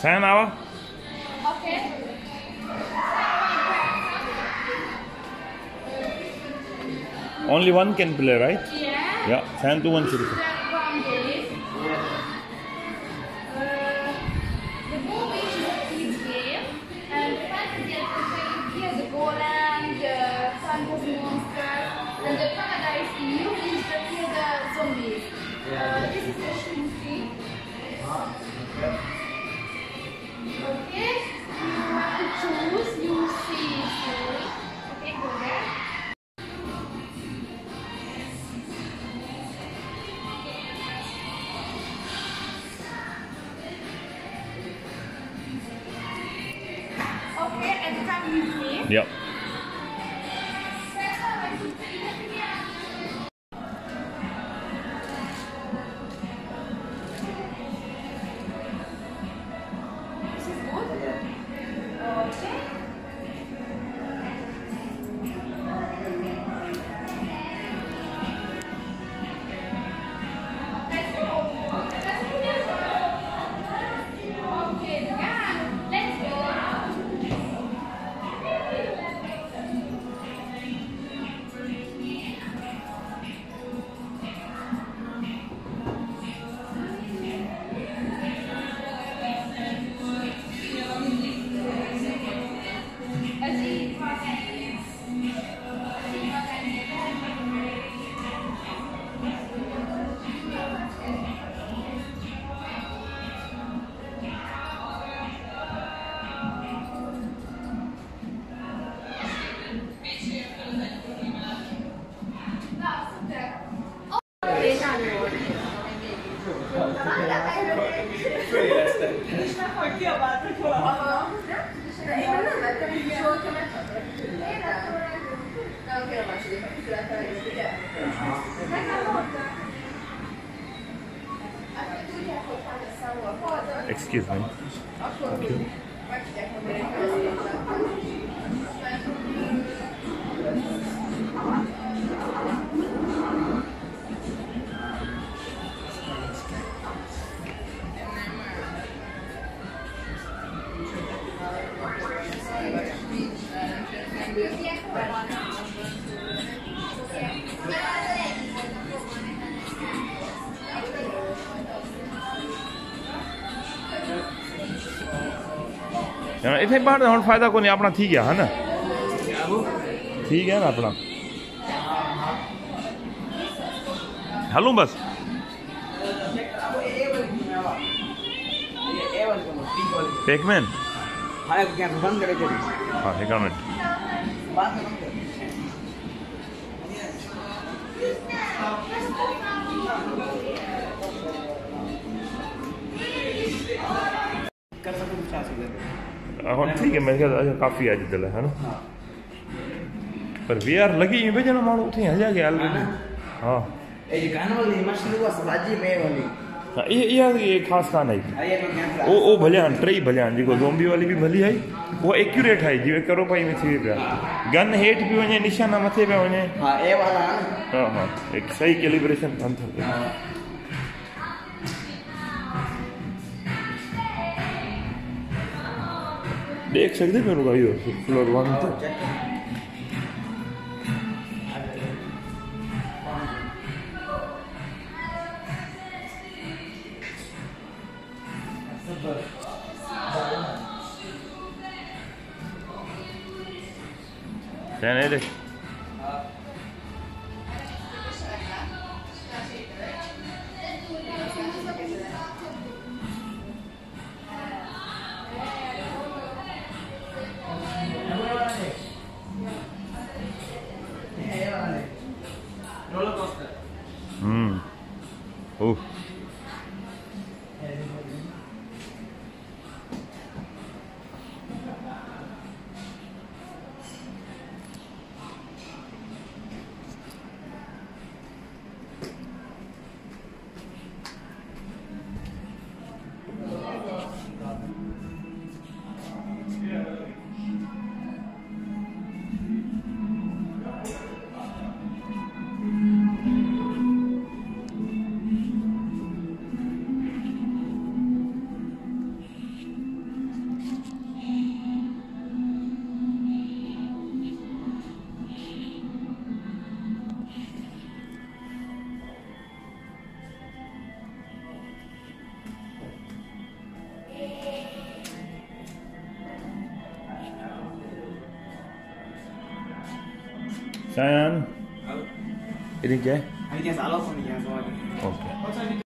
Ten hour? Okay. Only one can play, right? Yeah. Yeah, 10 to 1 should you is the here the zombies. Uh, this is the. Okay. You have to choose. You see. Okay, go there. Okay. Yep. Excuse me. Thank you. हाँ, इतने बाहर हम फ़ायदा को अपना थी गया है ना? ठीक है ना अपना। हलूँ बस। पेकमैन हाँ एक मिनट। हाँ, ठीक है मैं अच्छा काफ़ी आज दिल है ना? पर वी आर लगी भेजना मूँ उ हजा गया ऑलरेडी हाँ।, हाँ। वाली वाली। Machine ها اها اها خاص ڪانه آئي اهو اهو ڀليا آهن ٽئي ڀليا آهن جيڪو زومبي والي به ڀلي آئي اها ايڪيوريٽ آئي جيئن ڪرو پائي ۾ ٿي وئي پيا گن هيٺ پيو وڃي نشانا مٿي پيا وڃي ها ها هڪ صحيح ڪيلبريشن ڪونه ٿو پيو ڏيک سگهندي پيو اهو فلور ون تي Denedik. Cheyenne, ini Jay? Ini dia salah pun dia soalnya. Oke.